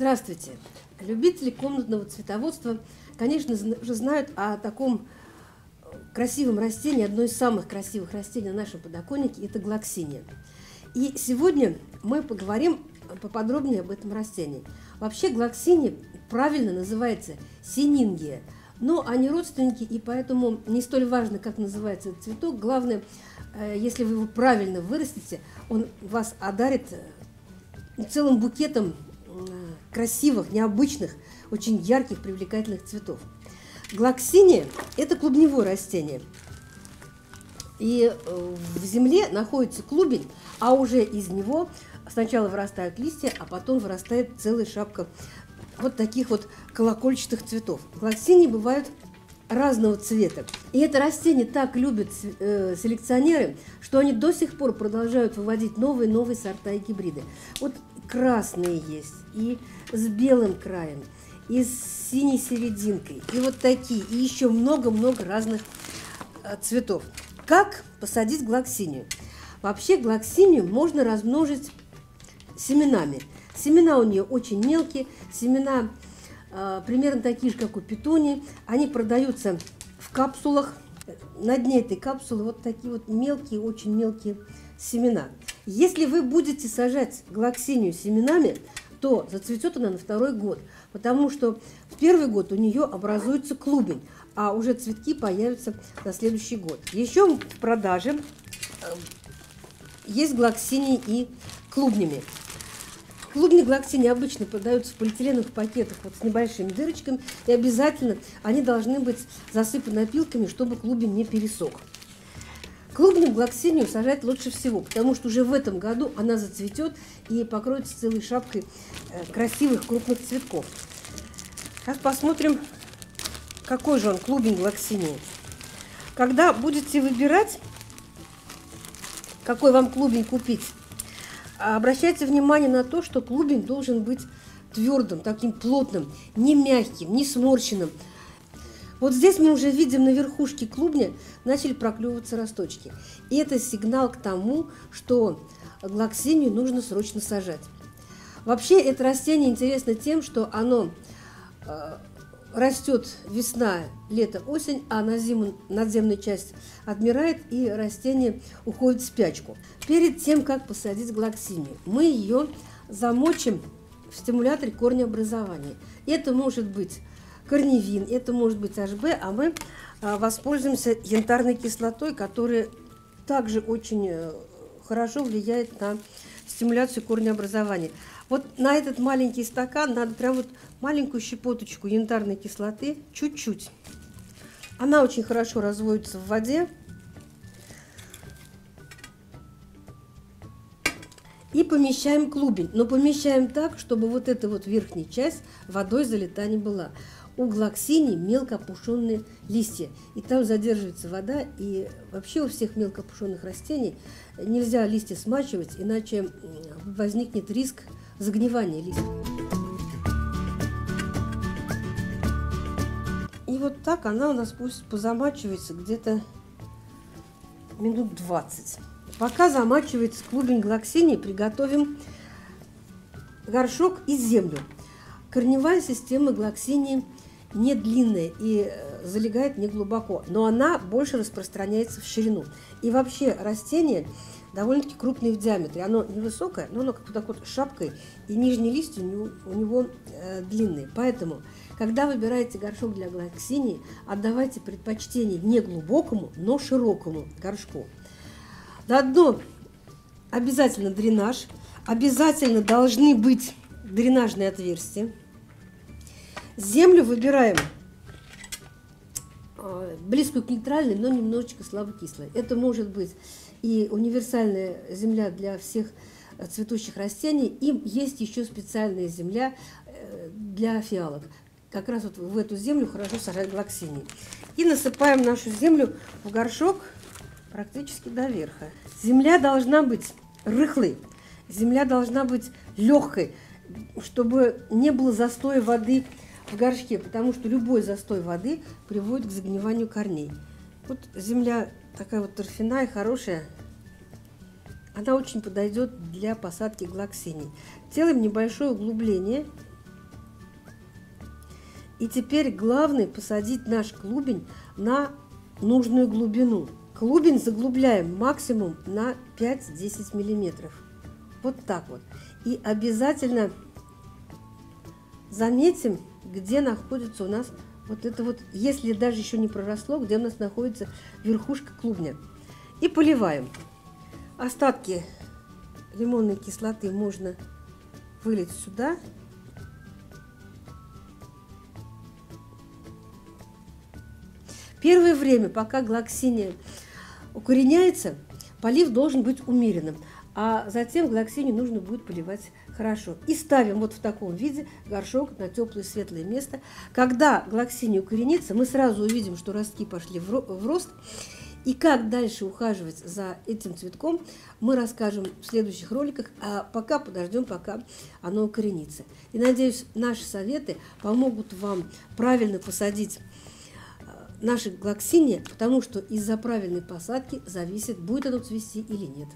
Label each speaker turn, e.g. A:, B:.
A: Здравствуйте! Любители комнатного цветоводства, конечно, уже знают о таком красивом растении, одно из самых красивых растений на нашем подоконнике – это глоксиния. И сегодня мы поговорим поподробнее об этом растении. Вообще глоксиния правильно называется синингия, но они родственники, и поэтому не столь важно, как называется этот цветок. Главное, э, если вы его правильно вырастите, он вас одарит э, целым букетом красивых, необычных, очень ярких, привлекательных цветов. Глоксиния – это клубневое растение. И э, в земле находится клубень, а уже из него сначала вырастают листья, а потом вырастает целая шапка вот таких вот колокольчатых цветов. Глоксинии бывают разного цвета. И это растение так любят э, селекционеры, что они до сих пор продолжают выводить новые-новые сорта и гибриды. Вот красные есть, и с белым краем, и с синей серединкой, и вот такие, и еще много-много разных э, цветов. Как посадить глоксинию? Вообще глоксинию можно размножить семенами. Семена у нее очень мелкие, семена э, примерно такие же, как у петунии. Они продаются в капсулах. На дне этой капсулы вот такие вот мелкие, очень мелкие семена. Если вы будете сажать глоксинию семенами, то зацветет она на второй год, потому что в первый год у нее образуется клубень, а уже цветки появятся на следующий год. Еще в продаже э, есть глоксинии и клубнями. Клубни глоксини обычно продаются в полиэтиленовых пакетах вот с небольшими дырочками, и обязательно они должны быть засыпаны опилками, чтобы клубень не пересох. Клубню глоксинию сажать лучше всего, потому что уже в этом году она зацветет и покроется целой шапкой э, красивых крупных цветков. Сейчас посмотрим, какой же он клубень глоксинии. Когда будете выбирать, какой вам клубень купить, обращайте внимание на то, что клубень должен быть твердым, таким плотным, не мягким, не сморщенным, вот здесь мы уже видим на верхушке клубня начали проклевываться росточки. И это сигнал к тому, что глоксинию нужно срочно сажать. Вообще это растение интересно тем, что оно э, растет весна, лето, осень, а на зиму надземная часть отмирает и растение уходит в спячку. Перед тем, как посадить глоксинию, мы ее замочим в стимуляторе корнеобразования. Это может быть корневин, это может быть HB, а мы а, воспользуемся янтарной кислотой, которая также очень э, хорошо влияет на стимуляцию корнеобразования. Вот на этот маленький стакан надо прям вот маленькую щепоточку янтарной кислоты, чуть-чуть. Она очень хорошо разводится в воде. И помещаем клубень. Но помещаем так, чтобы вот эта вот верхняя часть водой залита не была у глоксини мелко опушенные листья. И там задерживается вода, и вообще у всех мелко опушенных растений нельзя листья смачивать, иначе возникнет риск загнивания листьев. И вот так она у нас пусть позамачивается где-то минут 20. Пока замачивается клубень глоксини, приготовим горшок и землю. Корневая система глоксинии не длинная и э, залегает не глубоко, но она больше распространяется в ширину. И вообще растение довольно-таки крупное в диаметре. Оно невысокое, но оно как-то так вот шапкой, и нижние листья у него, у него э, длинные. Поэтому, когда выбираете горшок для глоксинии, отдавайте предпочтение не глубокому, но широкому горшку. На дно обязательно дренаж, обязательно должны быть дренажные отверстия. Землю выбираем а, близкую к нейтральной, но немножечко слабокислой. Это может быть и универсальная земля для всех э, цветущих растений. И есть еще специальная земля э, для фиалок. Как раз вот в эту землю хорошо сажать глоксинии. И насыпаем нашу землю в горшок практически до верха. Земля должна быть рыхлой, земля должна быть легкой, чтобы не было застоя воды в горшке, потому что любой застой воды приводит к загниванию корней. Вот земля такая вот торфяная, хорошая, она очень подойдет для посадки глоксиний. Делаем небольшое углубление И теперь главное посадить наш клубень на нужную глубину. Клубень заглубляем максимум на 5-10 миллиметров. Вот так вот. И обязательно заметим, где находится у нас вот это вот, если даже еще не проросло, где у нас находится верхушка клубня. И поливаем. Остатки лимонной кислоты можно вылить сюда. Первое время, пока глоксиния укореняется, полив должен быть умеренным, а затем глоксинию нужно будет поливать хорошо. И ставим вот в таком виде горшок на теплое светлое место. Когда глоксиния укоренится, мы сразу увидим, что ростки пошли в рост. И как дальше ухаживать за этим цветком, мы расскажем в следующих роликах, а пока подождем, пока оно укоренится. И надеюсь, наши советы помогут вам правильно посадить э, наши глоксиния, потому что из-за правильной посадки зависит, будет оно цвести или нет.